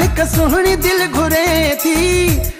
हिकु सुहिणी दिलि घुरे थी।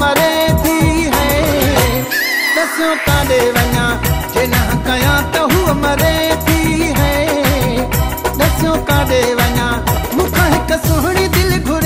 मरे थी है। ॾसो काॾे वञा जे न कया त हूअ मरे थी है। ॾसो काॾे वञा मूंखां हिकु सुहिणी दिलि घुरे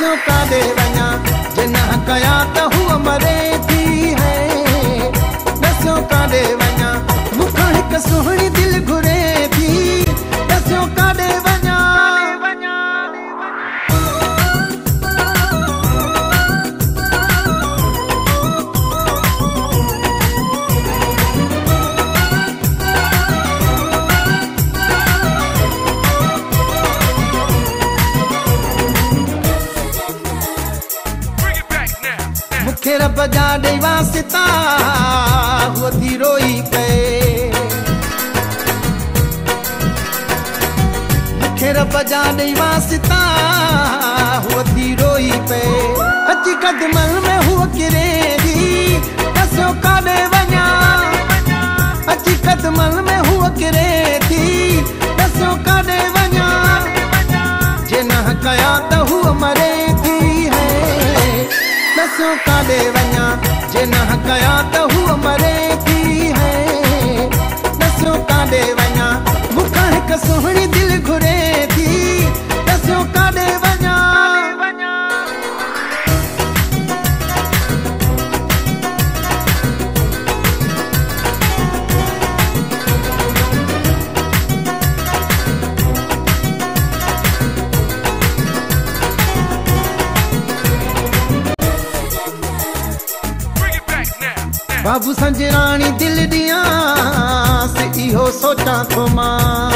ॾसो काॾे वञा जे न कया त हूअ मरे थी है। ॾसो काॾे वञा मूंखां हिकु सुहिणी दिलि मूंखे रब जा ॾेई वासिता हूअ थी रोई कए मूंखे रब जा ॾेई वासिता हूअ थी अची कदमनि में हूअ किरे थी ॾसो काॾे अची कदमनि में हूअ किरे थी ॾसो काॾे वञा जे न कया ॾसो काले वन्या जे न कया त हु मरे थी है। नसू काले वन्या मुखा एक सोहनी दिल घुरे थी बाबू संजराणी दिल ॾियाँ से इहो सोचां थो माँ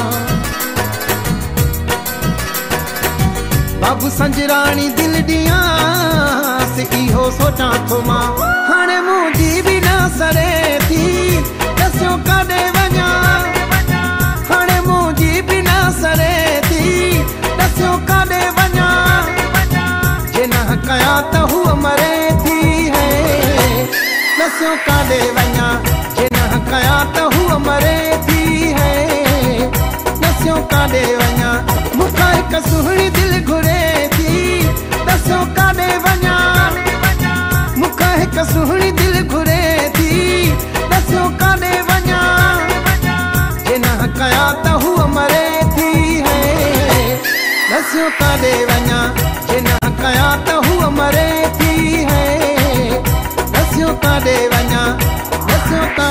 बाबू संजराणी दिल ॾियाँ से इहो सोचां थो माँ ॾसो काॾे वञा जे न कया त हूअ मरे थी है। ॾसो काॾे वञा मूंखां हिकु सुहिणी दिलि घुरे थी ॾसो काॾे वञा मूंखां हिकु सुहिणी दिलि घुरे थी ॾसो काॾे वञा जे न कया त हूअ मरे थी है। ॾसो काॾे वञा जे न कया त हूअ मरे थी